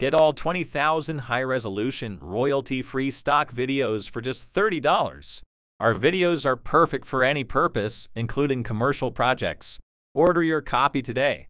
Get all 20,000 high-resolution, royalty-free stock videos for just $30. Our videos are perfect for any purpose, including commercial projects. Order your copy today.